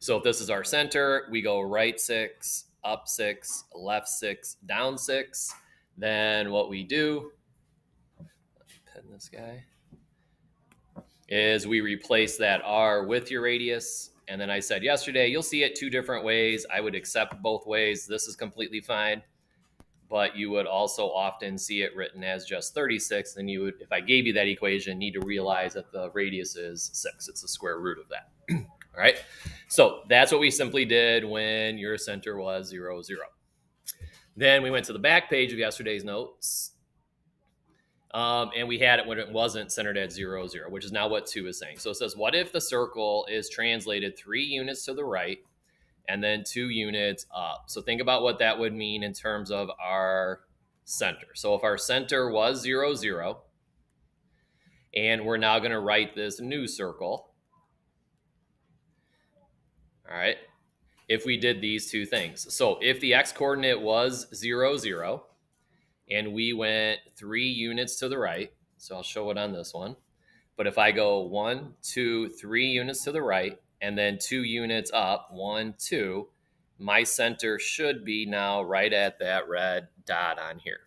So if this is our center, we go right six, up six, left six, down six. Then what we do, pin this guy, is we replace that R with your radius. And then I said yesterday, you'll see it two different ways. I would accept both ways. This is completely fine. But you would also often see it written as just 36. Then you would, if I gave you that equation, need to realize that the radius is six. It's the square root of that. All right. So that's what we simply did when your center was zero, zero. Then we went to the back page of yesterday's notes. Um, and we had it when it wasn't centered at zero, zero, which is now what two is saying. So it says, what if the circle is translated three units to the right and then two units up? So think about what that would mean in terms of our center. So if our center was zero, zero, and we're now going to write this new circle. All right if we did these two things. So if the x coordinate was 0, 0, and we went three units to the right, so I'll show it on this one. But if I go one, two, three units to the right, and then two units up, one, two, my center should be now right at that red dot on here.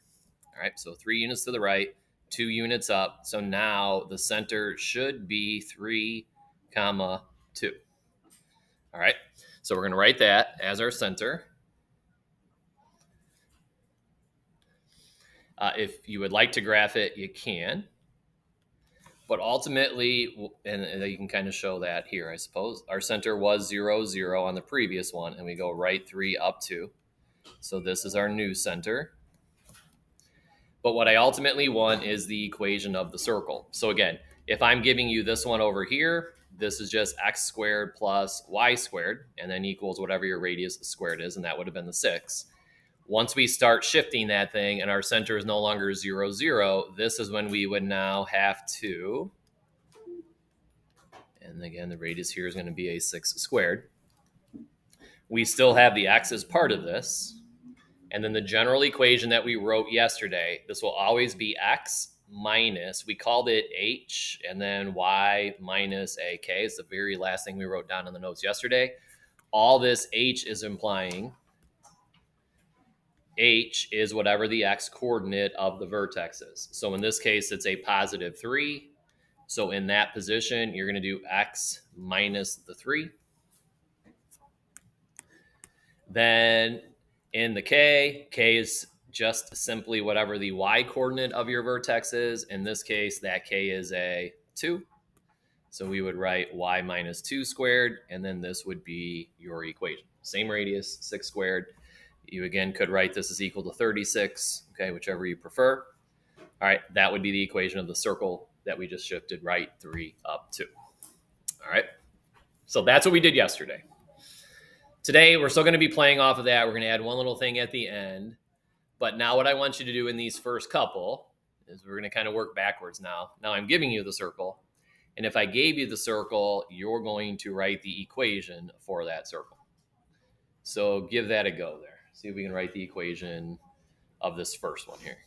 All right, so three units to the right, two units up. So now the center should be three, comma, two. All right. So we're going to write that as our center. Uh, if you would like to graph it, you can. But ultimately, and you can kind of show that here, I suppose, our center was 0, 0 on the previous one, and we go right 3 up 2. So this is our new center. But what I ultimately want is the equation of the circle. So again, if I'm giving you this one over here, this is just x squared plus y squared, and then equals whatever your radius squared is, and that would have been the 6. Once we start shifting that thing and our center is no longer 0, 0, this is when we would now have to, and again, the radius here is going to be a 6 squared. We still have the x as part of this, and then the general equation that we wrote yesterday, this will always be x minus, we called it h, and then y minus ak is the very last thing we wrote down in the notes yesterday. All this h is implying h is whatever the x coordinate of the vertex is. So in this case, it's a positive 3. So in that position, you're going to do x minus the 3. Then in the k, k is just simply whatever the y coordinate of your vertex is. In this case, that k is a 2. So we would write y minus 2 squared, and then this would be your equation. Same radius, 6 squared. You again could write this as equal to 36, okay, whichever you prefer. All right, that would be the equation of the circle that we just shifted right 3 up 2. All right, so that's what we did yesterday. Today, we're still going to be playing off of that. We're going to add one little thing at the end. But now what I want you to do in these first couple is we're going to kind of work backwards now. Now I'm giving you the circle. And if I gave you the circle, you're going to write the equation for that circle. So give that a go there. See if we can write the equation of this first one here.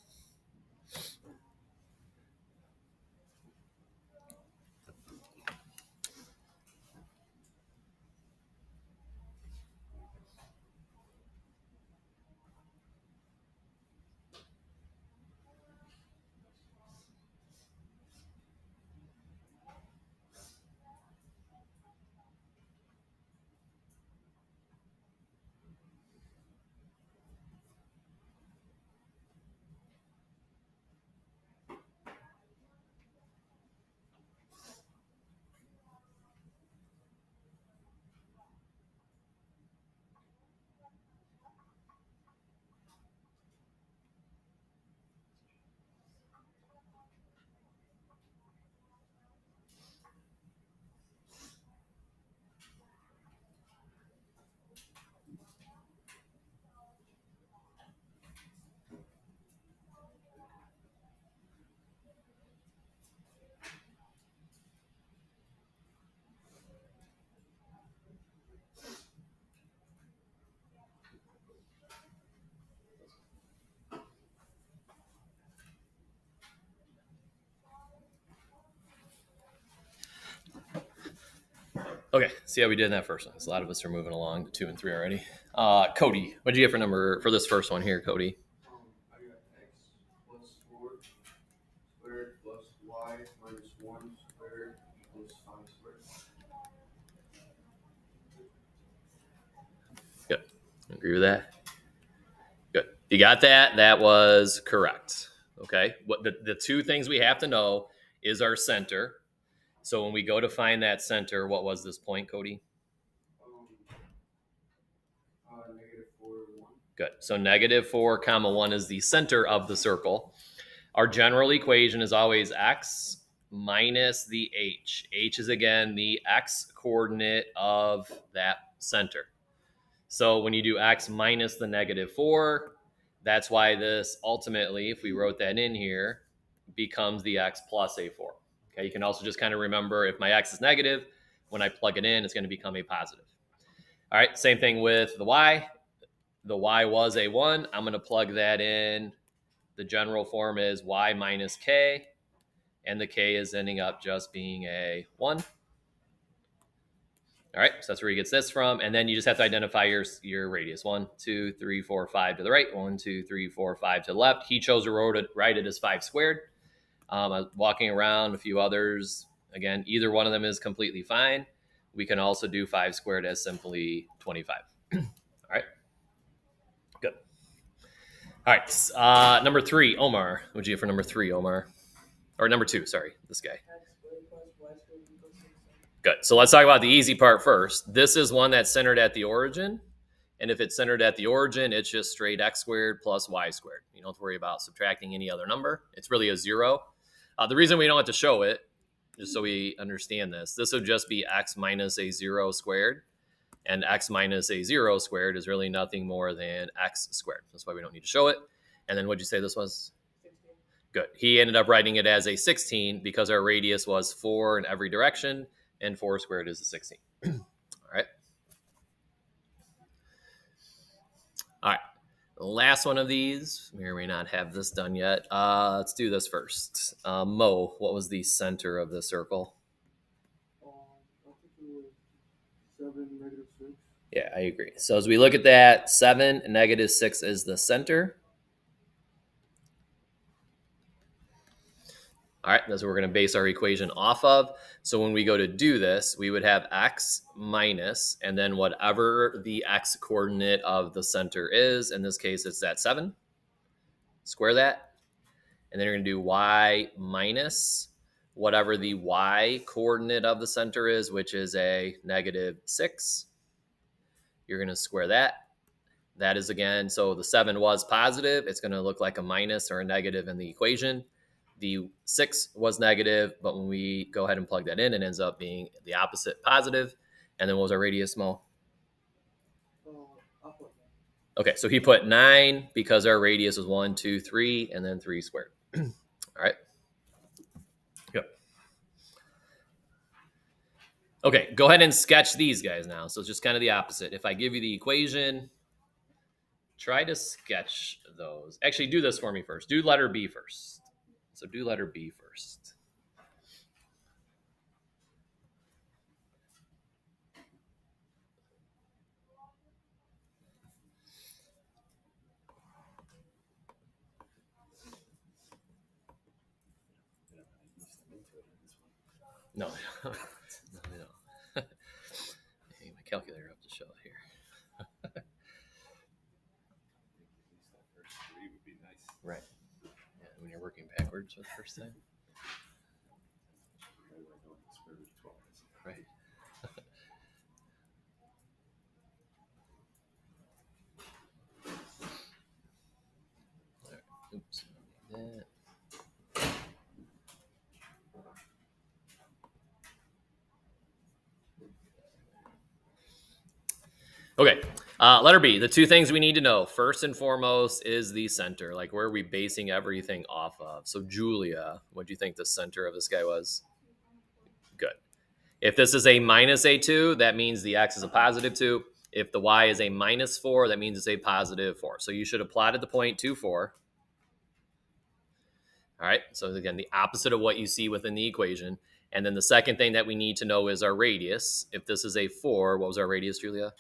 Okay, see how we did in that first one. 'Cause A lot of us are moving along to two and three already. Uh, Cody, what did you get for number for this first one here, Cody? I got x plus four squared plus y minus one squared equals five squared. Good. Agree with that? Good. You got that? That was correct. Okay. What the, the two things we have to know is our center. So when we go to find that center, what was this point, Cody? Negative. Good. So negative four comma one is the center of the circle. Our general equation is always x minus the h. h is again the x coordinate of that center. So when you do x minus the negative four, that's why this ultimately, if we wrote that in here, becomes the x plus a four. Okay, you can also just kind of remember if my x is negative, when I plug it in, it's going to become a positive. All right, same thing with the y the y was a 1. I'm going to plug that in. The general form is y minus k, and the k is ending up just being a 1. All right, so that's where he gets this from. And then you just have to identify your, your radius. One, two, three, four, five to the right. One, two, three, four, five to the left. He chose to wrote it, write it as 5 squared. Um, walking around, a few others. Again, either one of them is completely fine. We can also do 5 squared as simply 25. All right. Good. All right. Uh, number three, Omar. What'd you for number three, Omar? Or number two, sorry, this guy. Good. So let's talk about the easy part first. This is one that's centered at the origin. And if it's centered at the origin, it's just straight x squared plus y squared. You don't have to worry about subtracting any other number. It's really a zero. Uh, the reason we don't have to show it, just so we understand this, this would just be x minus a zero squared. And x minus a zero squared is really nothing more than x squared. That's why we don't need to show it. And then what'd you say this was? Sixteen. Good. He ended up writing it as a 16 because our radius was four in every direction, and four squared is a 16. All right. All right. Last one of these, may or may not have this done yet. Uh, let's do this first. Uh, Mo, what was the center of the circle? Um, I think it was seven negative six. Yeah, I agree. So as we look at that, seven negative six is the center. All right, that's what we're going to base our equation off of. So when we go to do this, we would have x minus, and then whatever the x coordinate of the center is. In this case, it's that 7. Square that. And then you're going to do y minus whatever the y coordinate of the center is, which is a negative 6. You're going to square that. That is again, so the 7 was positive. It's going to look like a minus or a negative in the equation. The 6 was negative, but when we go ahead and plug that in, it ends up being the opposite, positive. And then what was our radius, Mo? Uh, Okay, so he put 9 because our radius was one, two, three, and then 3 squared. All right. Yep. Okay, go ahead and sketch these guys now. So it's just kind of the opposite. If I give you the equation, try to sketch those. Actually, do this for me first. Do letter B first. So do letter B first. No. I need my calculator up to show it here. Right. Yeah, when backwards for the first time. Right. That. Okay. Uh, letter B. The two things we need to know first and foremost is the center. Like, where are we basing everything off of? So, Julia, what do you think the center of this guy was? Good. If this is a minus a2, that means the x is a positive 2. If the y is a minus 4, that means it's a positive 4. So, you should have plotted the point 2, 4. All right. So, again, the opposite of what you see within the equation. And then the second thing that we need to know is our radius. If this is a four, what was our radius, Julia?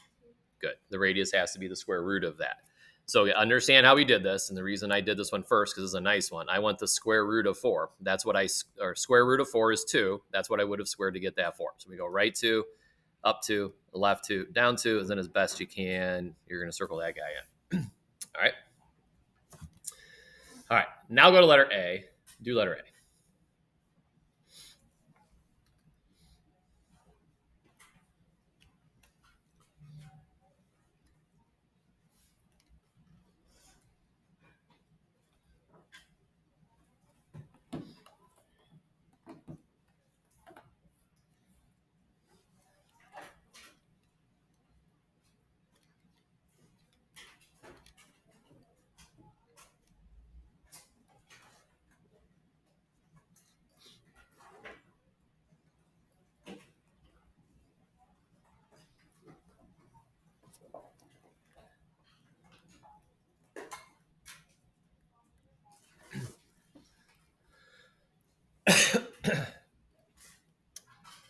Good. The radius has to be the square root of that. So you understand how we did this, and the reason I did this one first because it's a nice one. I want the square root of four. That's what I or square root of four is two. That's what I would have squared to get that four. So we go right two, up two, left two, down two, and then as best you can, you're going to circle that guy in. All right. All right. Now go to letter A. Do letter A.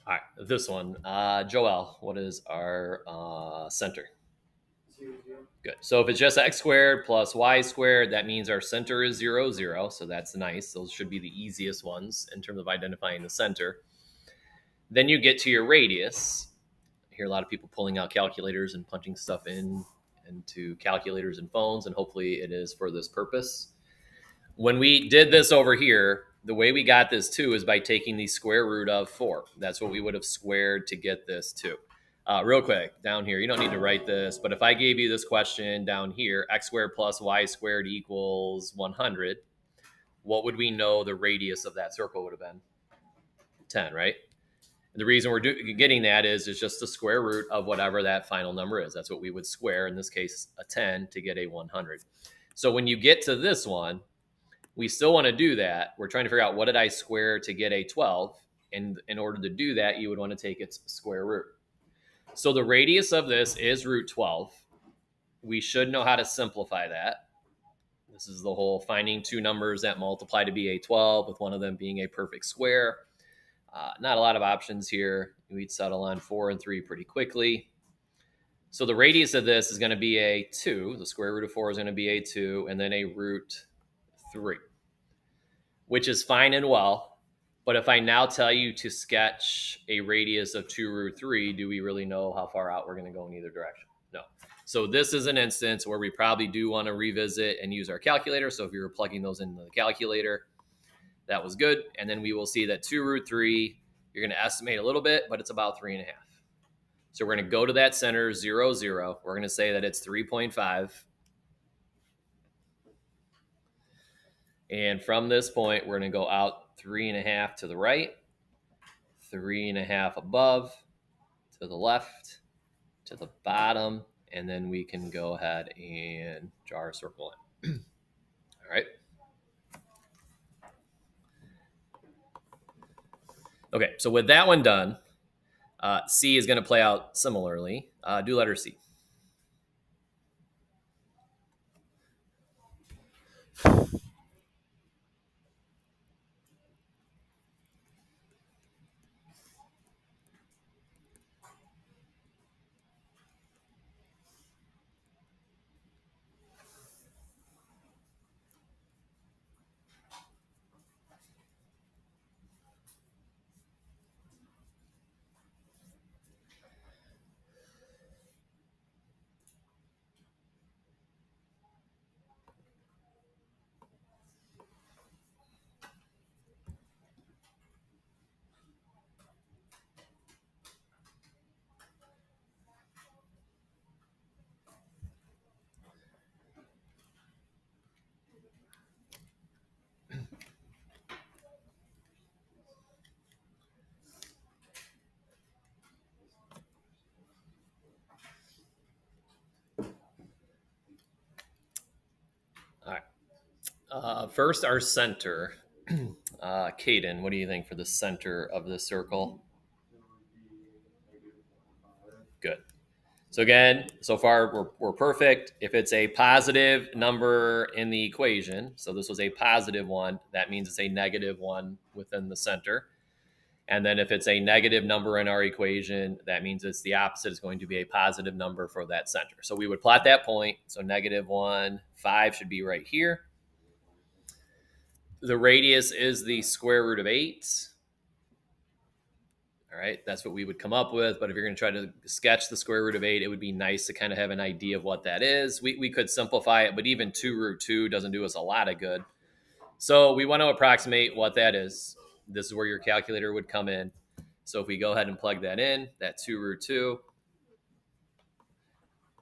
All right, this one, uh, Joel. What is our uh, center? Good. So if it's just x squared plus y squared, that means our center is zero, zero. So that's nice. Those should be the easiest ones in terms of identifying the center. Then you get to your radius. I hear a lot of people pulling out calculators and punching stuff in into calculators and phones, and hopefully it is for this purpose. When we did this over here, the way we got this too is by taking the square root of four. That's what we would have squared to get this too. Uh, real quick, down here, you don't need to write this, but if I gave you this question down here, x squared plus y squared equals 100, what would we know the radius of that circle would have been? 10, right? And the reason we're getting that is it's just the square root of whatever that final number is. That's what we would square, in this case, a 10 to get a 100. So when you get to this one, we still want to do that. We're trying to figure out what did I square to get a 12. And in order to do that, you would want to take its square root. So the radius of this is root 12. We should know how to simplify that. This is the whole finding two numbers that multiply to be a 12, with one of them being a perfect square. Uh, not a lot of options here. We'd settle on 4 and 3 pretty quickly. So the radius of this is going to be a 2. The square root of 4 is going to be a 2, and then a root 3, which is fine and well. But if I now tell you to sketch a radius of 2 root 3, do we really know how far out we're going to go in either direction? No. So this is an instance where we probably do want to revisit and use our calculator. So if you were plugging those into the calculator, that was good. And then we will see that 2 root 3, you're going to estimate a little bit, but it's about 3.5. So we're going to go to that center, 0, 0. We're going to say that it's 3.5. And from this point, we're going to go out three and a half to the right, three and a half above, to the left, to the bottom, and then we can go ahead and draw a circle in. All right. Okay, so with that one done, uh, C is going to play out similarly. Uh, do letter C. Uh, first, our center. Uh, Caden, what do you think for the center of the circle? Good. So again, so far we're, we're perfect. If it's a positive number in the equation, so this was a positive one, that means it's a negative one within the center. And then if it's a negative number in our equation, that means it's the opposite is going to be a positive number for that center. So we would plot that point. So negative 1, 5 should be right here. The radius is the square root of 8. All right, that's what we would come up with. But if you're going to try to sketch the square root of 8, it would be nice to kind of have an idea of what that is. We, we could simplify it, but even 2 root 2 doesn't do us a lot of good. So we want to approximate what that is. This is where your calculator would come in. So if we go ahead and plug that in, that 2 root 2,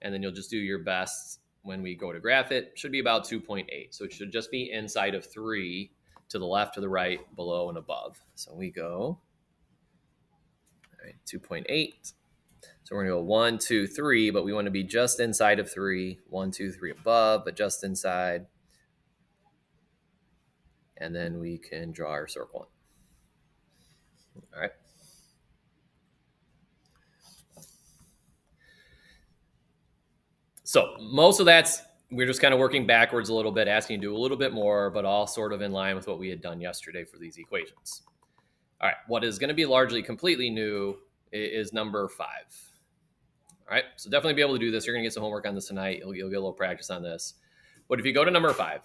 and then you'll just do your best when we go to graph it, should be about 2.8. So it should just be inside of 3 to the left, to the right, below, and above. So we go right, 2.8. So we're going to go one, two, three, but we want to be just inside of three. One, two, three above, but just inside. And then we can draw our circle. All right. So most of that's, we're just kind of working backwards a little bit, asking to do a little bit more, but all sort of in line with what we had done yesterday for these equations. All right, what is going to be largely completely new is number five. All right, so definitely be able to do this. You're going to get some homework on this tonight. You'll, you'll get a little practice on this. But if you go to number five,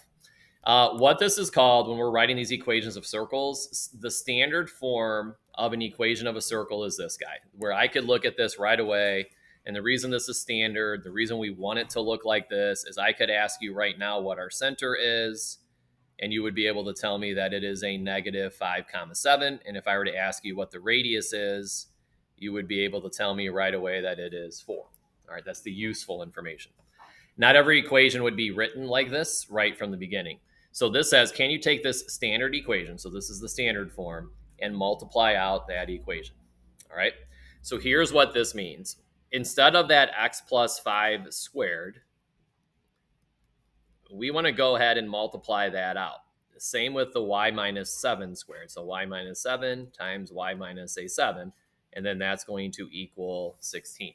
uh, what this is called when we're writing these equations of circles, the standard form of an equation of a circle is this guy, where I could look at this right away. And the reason this is standard, the reason we want it to look like this is I could ask you right now what our center is and you would be able to tell me that it is a negative 5 comma 7 and if i were to ask you what the radius is you would be able to tell me right away that it is 4 all right that's the useful information. Not every equation would be written like this right from the beginning. So this says can you take this standard equation so this is the standard form and multiply out that equation? All right so here's what this means instead of that x plus 5 squared we want to go ahead and multiply that out. Same with the y minus 7 squared. So y minus 7 times y minus a 7, and then that's going to equal 16.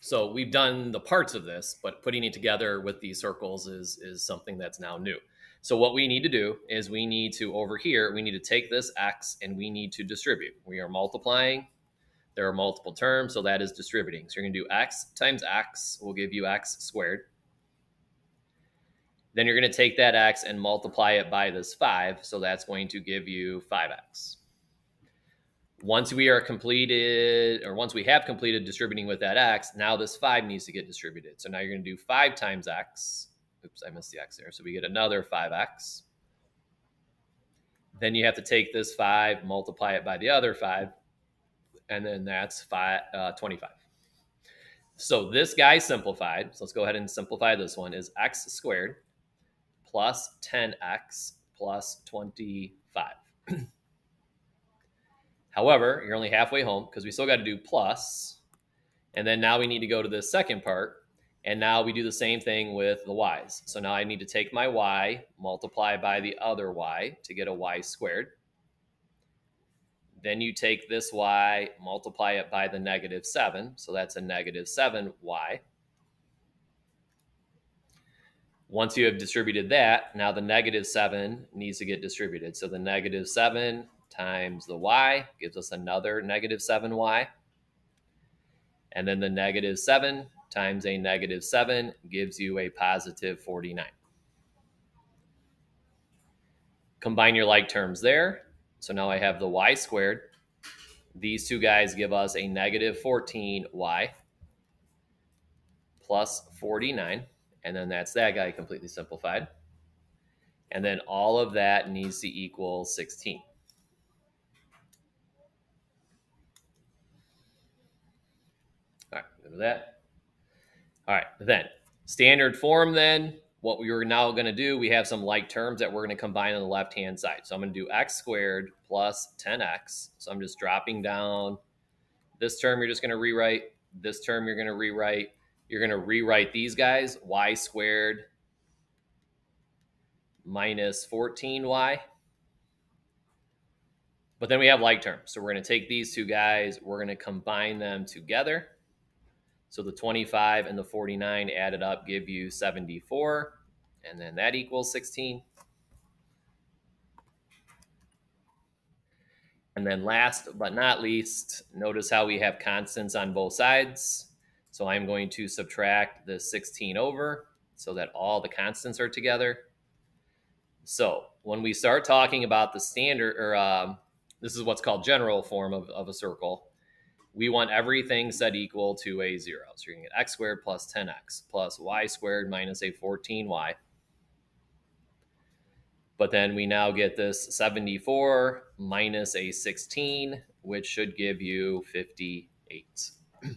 So we've done the parts of this, but putting it together with these circles is, is something that's now new. So what we need to do is we need to, over here, we need to take this x and we need to distribute. We are multiplying there are multiple terms, so that is distributing. So you're going to do x times x will give you x squared. Then you're going to take that x and multiply it by this 5, so that's going to give you 5x. Once we are completed, or once we have completed distributing with that x, now this 5 needs to get distributed. So now you're going to do 5 times x. Oops, I missed the x there. So we get another 5x. Then you have to take this 5, multiply it by the other 5, and then that's five, uh, 25. So this guy simplified, so let's go ahead and simplify this one, is x squared plus 10x plus 25. However, you're only halfway home because we still got to do plus, and then now we need to go to the second part, and now we do the same thing with the y's. So now I need to take my y, multiply by the other y to get a y squared. Then you take this y, multiply it by the negative 7. So that's a negative 7y. Once you have distributed that, now the negative 7 needs to get distributed. So the negative 7 times the y gives us another negative 7y. And then the negative 7 times a negative 7 gives you a positive 49. Combine your like terms there. So now I have the y squared. These two guys give us a negative 14y plus 49. And then that's that guy completely simplified. And then all of that needs to equal 16. All right, good with that. All right, then standard form then what we are now going to do, we have some like terms that we're going to combine on the left-hand side. So I'm going to do x squared plus 10x. So I'm just dropping down. This term you're just going to rewrite. This term you're going to rewrite. You're going to rewrite these guys, y squared minus 14y. But then we have like terms. So we're going to take these two guys. We're going to combine them together. So the 25 and the 49 added up give you 74, and then that equals 16. And then last but not least, notice how we have constants on both sides. So I'm going to subtract the 16 over so that all the constants are together. So when we start talking about the standard, or um, this is what's called general form of, of a circle, we want everything set equal to a zero. So you're gonna get x squared plus 10x plus y squared minus a 14y. But then we now get this 74 minus a 16, which should give you 58. All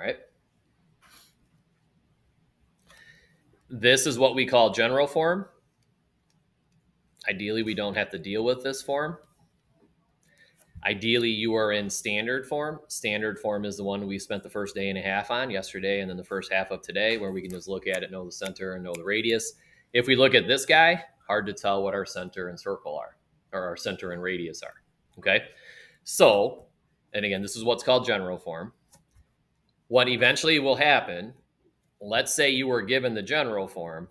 right. This is what we call general form. Ideally, we don't have to deal with this form. Ideally, you are in standard form. Standard form is the one we spent the first day and a half on yesterday and then the first half of today, where we can just look at it, know the center, and know the radius. If we look at this guy, hard to tell what our center and circle are, or our center and radius are. Okay. So, and again, this is what's called general form. What eventually will happen, let's say you were given the general form,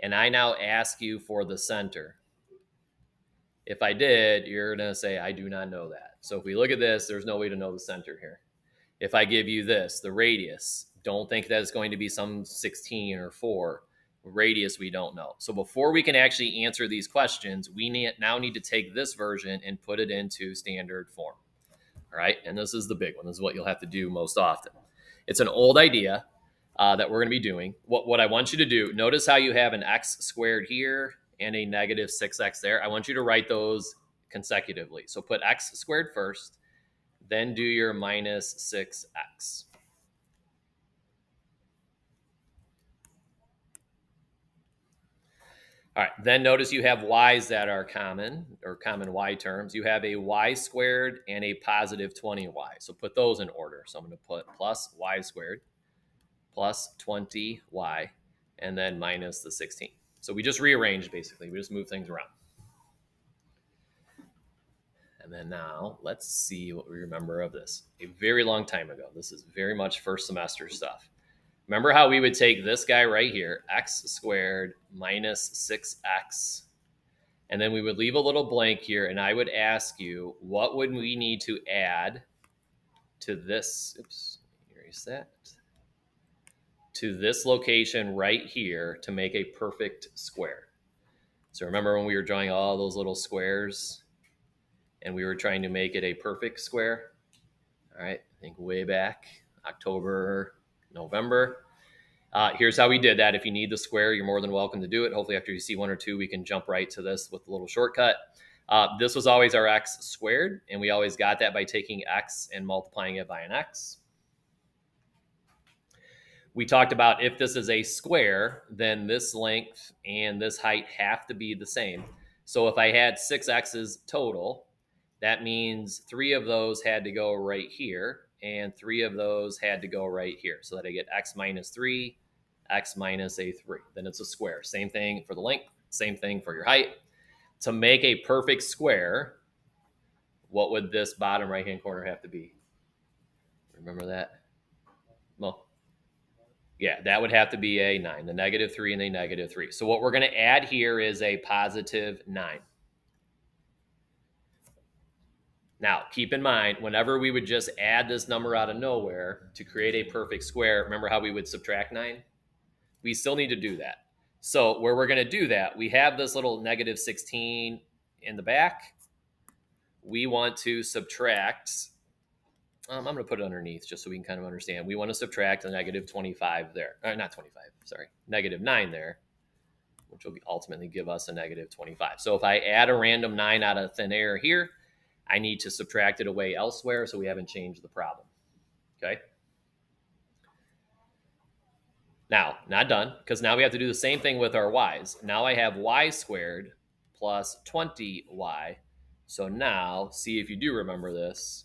and I now ask you for the center. If I did, you're going to say, I do not know that. So if we look at this, there's no way to know the center here. If I give you this, the radius, don't think that it's going to be some 16 or 4. Radius, we don't know. So before we can actually answer these questions, we need, now need to take this version and put it into standard form. All right. And this is the big one. This is what you'll have to do most often. It's an old idea uh, that we're going to be doing. What, what I want you to do, notice how you have an x squared here and a negative 6x there. I want you to write those consecutively. So put x squared first, then do your minus 6x. All right, then notice you have y's that are common or common y terms. You have a y squared and a positive 20y. So put those in order. So I'm going to put plus y squared plus 20y and then minus the 16. So we just rearranged basically. We just move things around. And then now let's see what we remember of this. A very long time ago. This is very much first semester stuff. Remember how we would take this guy right here, x squared minus 6x, and then we would leave a little blank here, and I would ask you, what would we need to add to this? Oops, erase that to this location right here to make a perfect square. So remember when we were drawing all those little squares and we were trying to make it a perfect square? All right, I think way back, October, November. Uh, here's how we did that. If you need the square, you're more than welcome to do it. Hopefully after you see one or two, we can jump right to this with a little shortcut. Uh, this was always our x squared, and we always got that by taking x and multiplying it by an x we talked about if this is a square, then this length and this height have to be the same. So if I had six x's total, that means three of those had to go right here, and three of those had to go right here, so that I get x minus three, x minus a three. Then it's a square. Same thing for the length, same thing for your height. To make a perfect square, what would this bottom right-hand corner have to be? Remember that? Yeah, that would have to be a 9, the negative 3 and a negative 3. So what we're going to add here is a positive 9. Now, keep in mind, whenever we would just add this number out of nowhere to create a perfect square, remember how we would subtract 9? We still need to do that. So where we're going to do that, we have this little negative 16 in the back. We want to subtract um, I'm going to put it underneath just so we can kind of understand. We want to subtract the negative 25 there. Uh, not 25, sorry. Negative 9 there, which will ultimately give us a negative 25. So if I add a random 9 out of thin air here, I need to subtract it away elsewhere so we haven't changed the problem. Okay? Now, not done, because now we have to do the same thing with our y's. Now I have y squared plus 20y. So now, see if you do remember this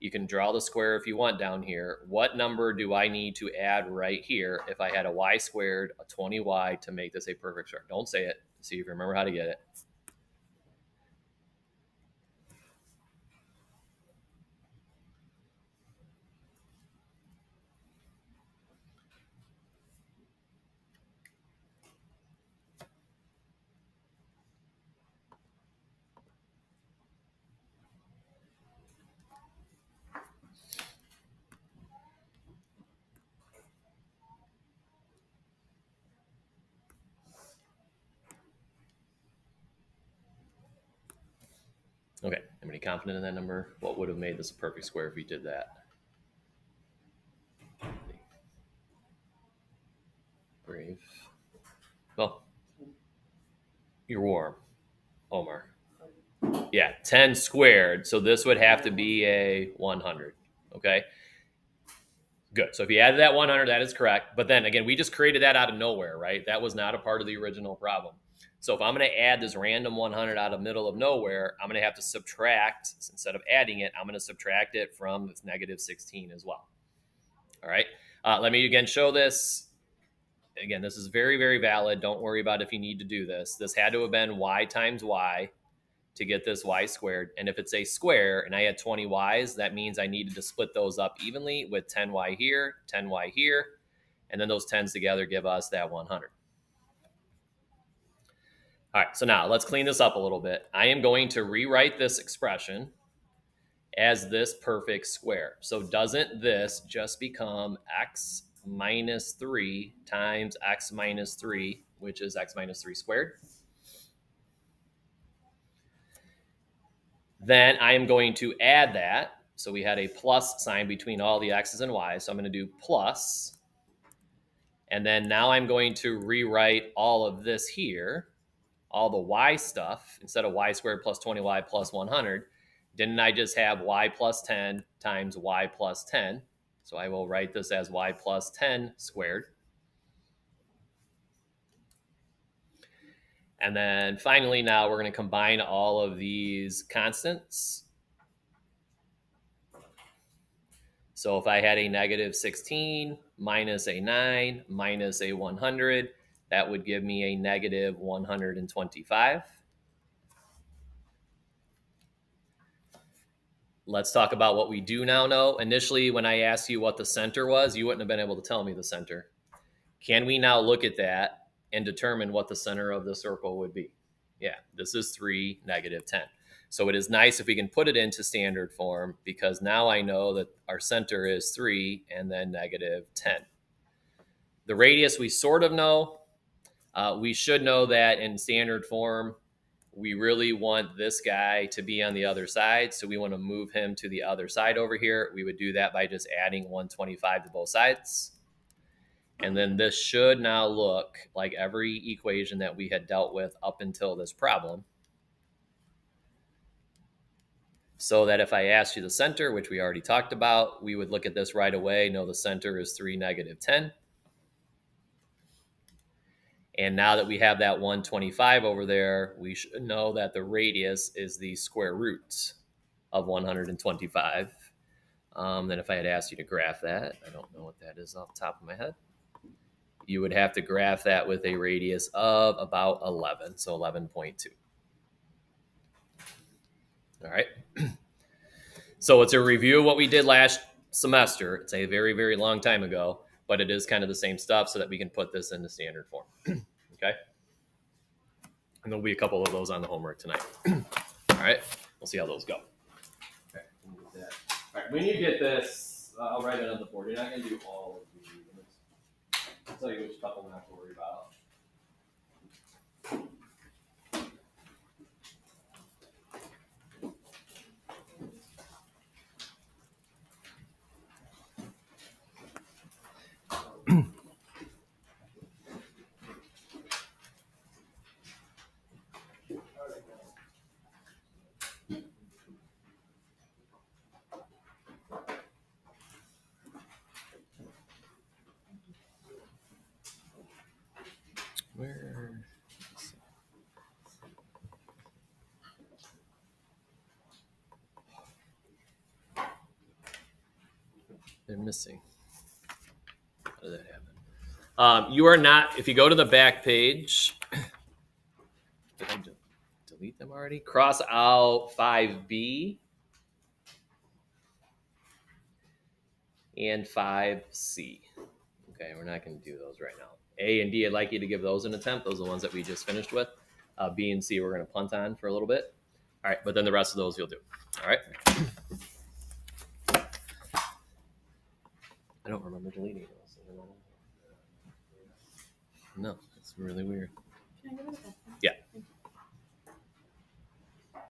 you can draw the square if you want down here. What number do I need to add right here if I had a y squared, a 20y to make this a perfect square? Don't say it. See if you remember how to get it. Okay, anybody confident in that number? What would have made this a perfect square if we did that? Brave. Well, you're warm, Omar. Yeah, 10 squared. So this would have to be a 100. Okay. Good. So if you added that 100, that is correct. But then again, we just created that out of nowhere, right? That was not a part of the original problem. So if I'm going to add this random 100 out of middle of nowhere, I'm going to have to subtract, instead of adding it, I'm going to subtract it from this negative 16 as well. All right. Uh, let me again show this. Again, this is very, very valid. Don't worry about if you need to do this. This had to have been y times y to get this y squared. And if it's a square and I had 20 y's, that means I needed to split those up evenly with 10y here, 10y here, and then those 10s together give us that 100. All right, so now let's clean this up a little bit. I am going to rewrite this expression as this perfect square. So doesn't this just become x minus 3 times x minus 3, which is x minus 3 squared? Then I am going to add that. So we had a plus sign between all the x's and y's. So I'm going to do plus. And then now I'm going to rewrite all of this here, all the y stuff, instead of y squared plus 20y plus 100. Didn't I just have y plus 10 times y plus 10? So I will write this as y plus 10 squared. And then finally, now we're going to combine all of these constants. So if I had a negative 16 minus a 9 minus a 100, that would give me a negative 125. Let's talk about what we do now know. Initially, when I asked you what the center was, you wouldn't have been able to tell me the center. Can we now look at that and determine what the center of the circle would be. Yeah, this is 3, negative 10. So it is nice if we can put it into standard form because now I know that our center is 3 and then negative 10. The radius we sort of know. Uh, we should know that in standard form, we really want this guy to be on the other side. So we want to move him to the other side over here. We would do that by just adding 125 to both sides. And then this should now look like every equation that we had dealt with up until this problem. So that if I asked you the center, which we already talked about, we would look at this right away, know the center is 3, negative 10. And now that we have that 125 over there, we should know that the radius is the square root of 125. Um, then if I had asked you to graph that, I don't know what that is off the top of my head you would have to graph that with a radius of about 11, so 11.2. All right. so it's a review of what we did last semester. It's a very, very long time ago, but it is kind of the same stuff so that we can put this into standard form. okay. And there'll be a couple of those on the homework tonight. All right. We'll see how those go. Okay. All right. When you get this, uh, I'll write it on the board. You're not going to do all of these. I'll tell you which couple not to worry about. Where? They're missing. How did that happen? Um, you are not, if you go to the back page, did I de- delete them already? Cross out 5B and 5C. Okay, we're not going to do those right now. A and D, I'd like you to give those an attempt. Those are the ones that we just finished with. Uh, B and C, we're going to punt on for a little bit. All right, but then the rest of those you'll do. All right. I don't remember deleting those. No, it's really weird. Can I give it a back? Yeah.